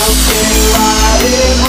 broken hearted